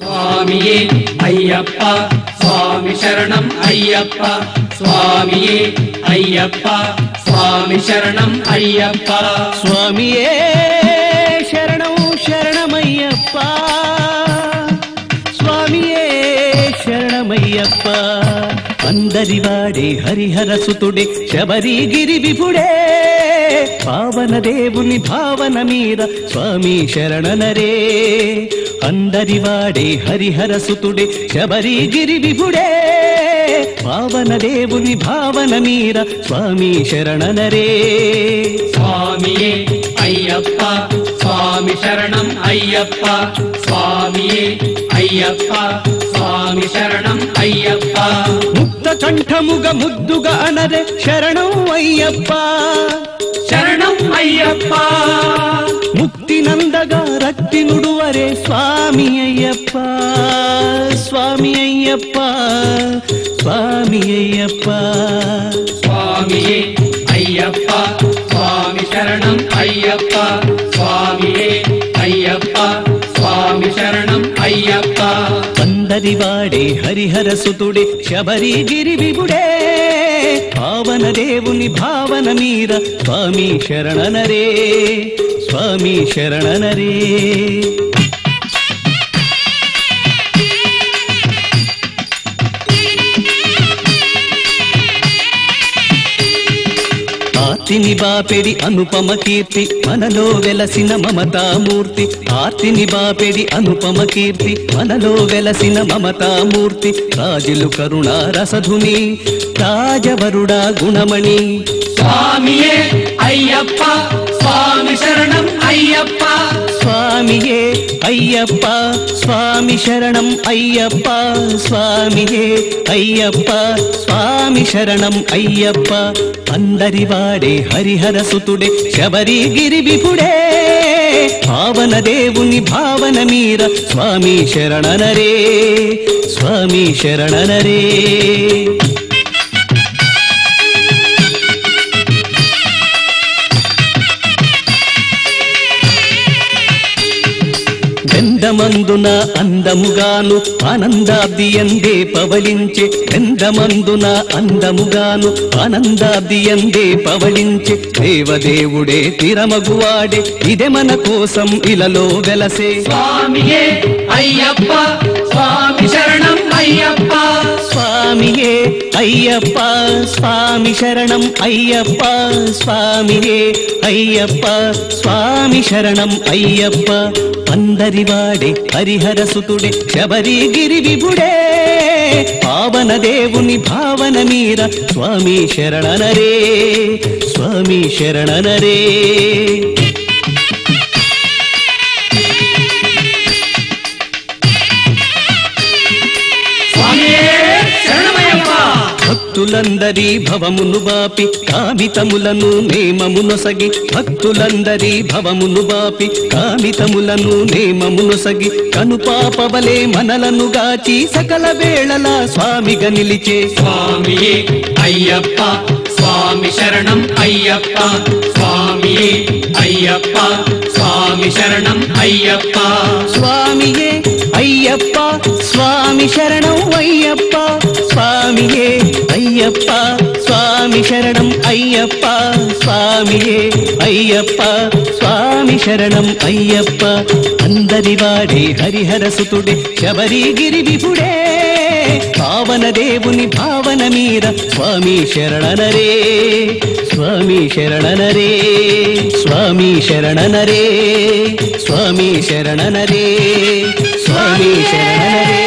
స్వామియే అయ్యప్ప స్వామి శరణం అయ్యప్ప స్వామియే అయ్యప్ప స్వామి శరణం అయ్యప్ప స్వామియే శరణం శరణమయ్యప్ప స్వామియే శరణమయ్యప్ప అందరివాడే హరిహర సుతుడే శబరిగిరి విపుడే పావన దేవుని భావన మీర స్వామి శరణనరే. అందరివాడే హరిహర సుతుడే శబరిగిరి విపుడే పావన దేవుని భావన మీర స్వామి శరణనరే. స్వామియే అయ్యప్ప స్వామి శరణం అయ్యప్ప. స్వామియే అయ్యప్ప స్వామి శరణం అయ్యప్ప. ముక్త కంఠముగ ముద్దుగా అనరే శరణం అయ్యప్ప. అయ్యప్ప ముక్తి నందగా రక్తి నుడువరే స్వామి అయ్యప్ప స్వామి అయ్యప్ప స్వామి అయ్యప్ప స్వామియే అయ్యప్ప స్వామి శరణం అయ్యప్ప స్వామియే అయ్యప్ప స్వామి శరణం అయ్యప్ప అందరి వాడే హరిహర సుతుడే శబరిగిరి పావన దేవుని భావన మీర స్వామి శరణనరే స్వామి శరణనరే. ఆర్తిని బాపెడి అనుపమ కీర్తి. మనలో వెలసిన మమతామూర్తి. ఆర్తిని బాపెడి అనుపమ కీర్తి. మనలో వెలసిన మమతామూర్తి. రాజులు కరుణ రసధుని రాజవరుడా గుణమణి. స్వామియే అయ్యప్ప స్వామి శరణం అయ్యప్ప. స్వామియే అయ్యప్ప స్వామి శరణం అయ్యప్ప స్వామియే అయ్యప్ప స్వామి శరణం అయ్యప్ప. అందరి వాడే హరిహర సుతుడే శబరిగిరి విపుడే భావన దేవుని భావన మీర స్వామి శరణనరే స్వామి శరణనరే. గంధమందున అందముగాను ఆనందాబ్ది ఎందే పవలించే గంధమందున అందముగాను ఆనందాబ్ది ఎందే పవలించే దేవదేవుడే తిరమగువాడే ఇదే మన కోసం ఇలలో వెలసే. స్వామియే అయ్యప్ప స్వామి శరణం అయ్యప్ప స్వామియే అయ్యప్ప స్వామి శరణం అయ్యప్ప అందరి వాడే హరిహర సుతుడే శబరిగిరి విభుడే పావన దేవుని భావన మీర స్వామి శరణనరే స్వామి శరణనరే. భక్తులందరి భవమును బాపి కామితములను నేమమునొసగి. భక్తులందరి భవమును బాపి కామితములను నేమమునొసగి. కనుపాపవలే మనలను గాచి సకల వేళలా స్వామిగా నిలిచే. స్వామియే అయ్యప్ప స్వామి శరణం అయ్యప్ప. స్వామియే అయ్యప్ప స్వామి శరణం అయ్యప్ప. స్వామియే అయ్యప్ప స్వామి శరణం అయ్యప్ప. అయ్యప్ప స్వామి శరణం అయ్యప్ప స్వామియే అయ్యప్ప స్వామి శరణం అయ్యప్ప. అందరి వాడే హరిహర సుతుడే శబరిగిరి విపుడే పావన దేవుని భావన మీర స్వామి శరణనరే స్వామి శరణనరే స్వామి శరణనరే స్వామి శరణనరే స్వామి శరణనరే.